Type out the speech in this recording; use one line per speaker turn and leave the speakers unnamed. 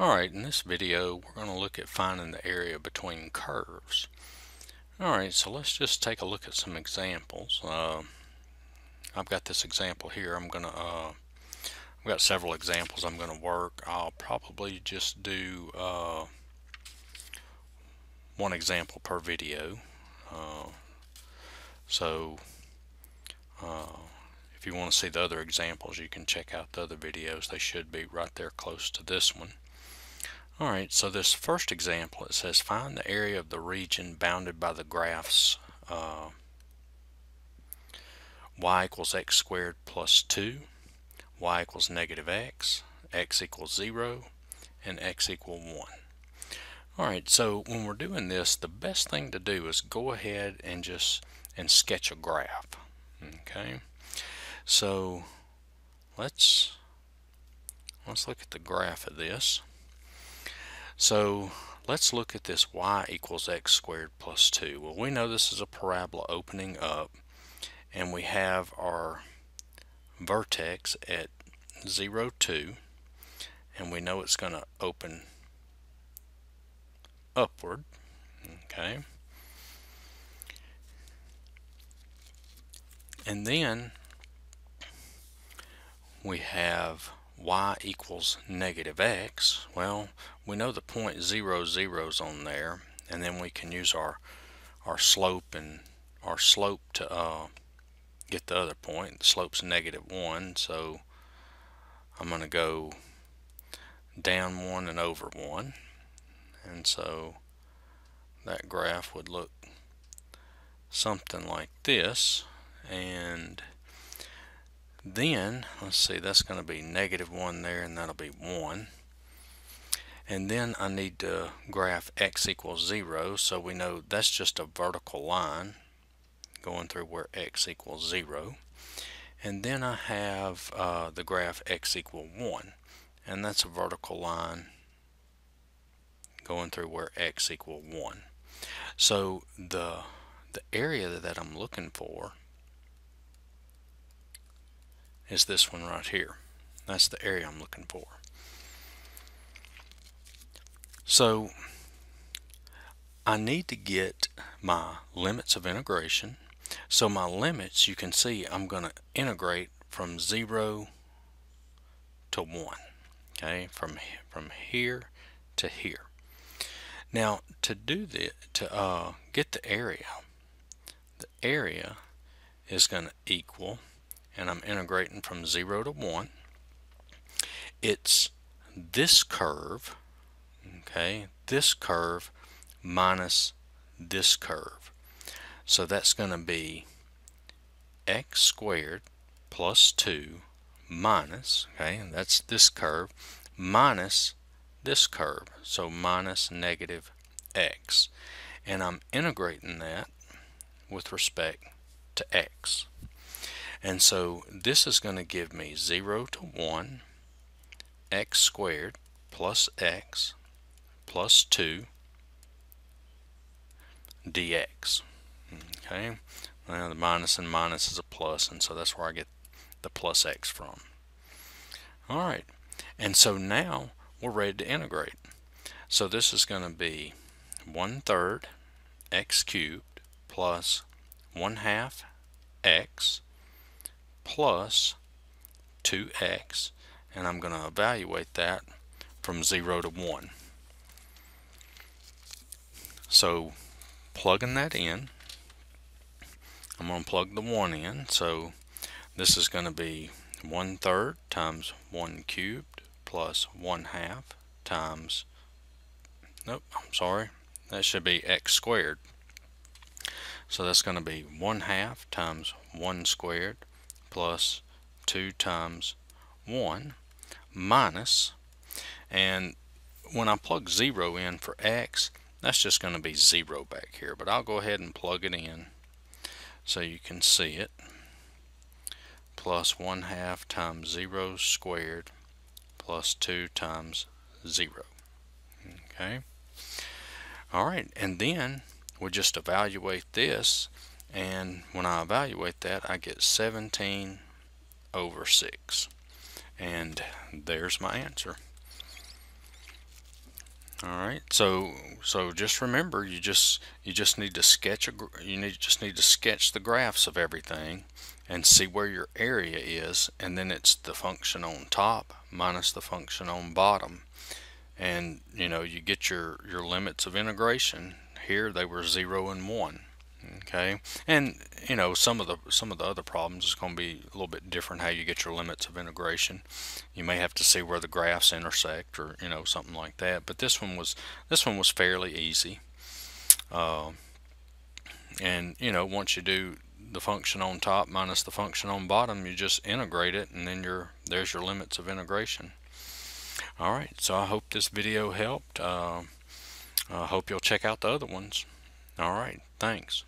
Alright, in this video we're going to look at finding the area between curves. Alright, so let's just take a look at some examples. Uh, I've got this example here. I'm going to, uh, I've got several examples I'm going to work. I'll probably just do uh, one example per video. Uh, so uh, if you want to see the other examples you can check out the other videos. They should be right there close to this one. Alright, so this first example, it says find the area of the region bounded by the graphs uh, y equals x squared plus 2, y equals negative x, x equals 0, and x equal 1. Alright, so when we're doing this, the best thing to do is go ahead and just and sketch a graph. Okay, so let's let's look at the graph of this. So let's look at this y equals x squared plus 2. Well, we know this is a parabola opening up, and we have our vertex at 0, 2, and we know it's going to open upward. Okay. And then we have y equals negative x, well, we know the point zero zeros on there, and then we can use our our slope and our slope to uh, get the other point. The slope's negative one, so I'm going to go down one and over one, and so that graph would look something like this, and then, let's see, that's going to be negative 1 there, and that'll be 1. And then I need to graph x equals 0, so we know that's just a vertical line going through where x equals 0. And then I have uh, the graph x equal 1, and that's a vertical line going through where x equal 1. So the, the area that I'm looking for is this one right here. That's the area I'm looking for. So I need to get my limits of integration. So my limits, you can see I'm going to integrate from 0 to 1. Okay, from, from here to here. Now to do the to uh, get the area, the area is going to equal and I'm integrating from 0 to 1. It's this curve, okay, this curve minus this curve. So that's going to be x squared plus 2 minus, okay, that's this curve, minus this curve, so minus negative x. And I'm integrating that with respect to x. And so this is going to give me 0 to 1 x squared plus x plus 2 dx. Okay, now the minus and minus is a plus, and so that's where I get the plus x from. Alright, and so now we're ready to integrate. So this is going to be 1 third x cubed plus 1 half x plus 2x and I'm going to evaluate that from 0 to 1. So plugging that in, I'm going to plug the 1 in. So this is going to be 1 third times 1 cubed plus 1 half times, nope, I'm sorry, that should be x squared. So that's going to be 1 half times 1 squared plus 2 times 1 minus, and when I plug 0 in for x, that's just going to be 0 back here. But I'll go ahead and plug it in so you can see it. Plus 1 half times 0 squared plus 2 times 0. Okay. Alright, and then we'll just evaluate this and when I evaluate that I get 17 over 6 and there's my answer. All right, so so just remember, you just you just need to sketch a you need just need to sketch the graphs of everything, and see where your area is, and then it's the function on top minus the function on bottom, and you know you get your your limits of integration. Here they were zero and one okay? And you know some of the some of the other problems is going to be a little bit different how you get your limits of integration. You may have to see where the graphs intersect or you know something like that but this one was this one was fairly easy. Uh, and you know once you do the function on top minus the function on bottom you just integrate it and then you're there's your limits of integration. Alright so I hope this video helped. Uh, I hope you'll check out the other ones. Alright thanks